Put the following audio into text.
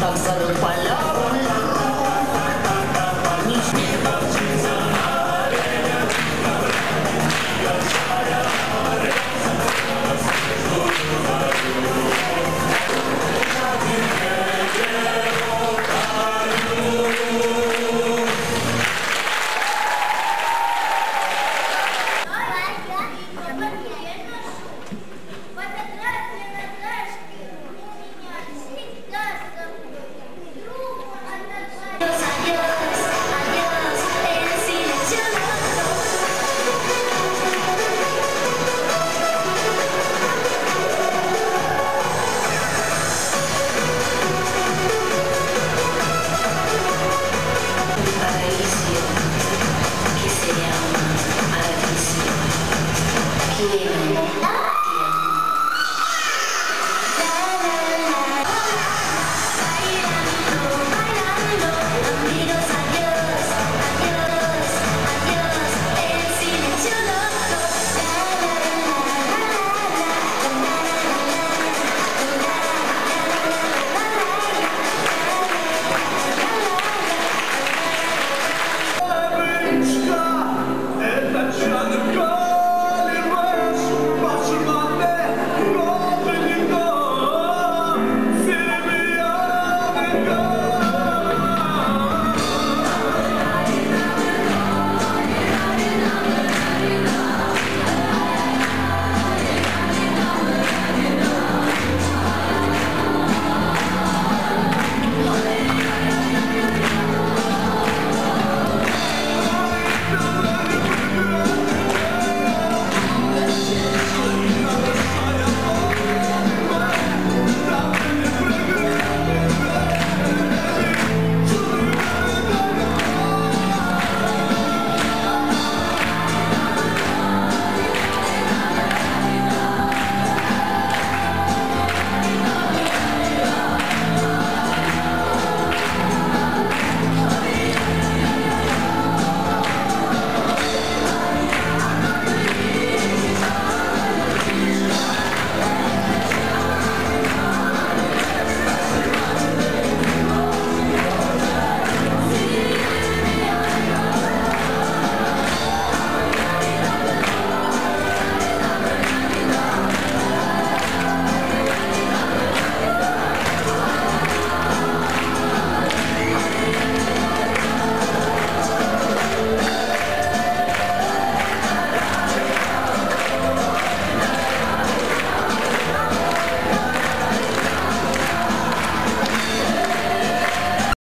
Tan San Juan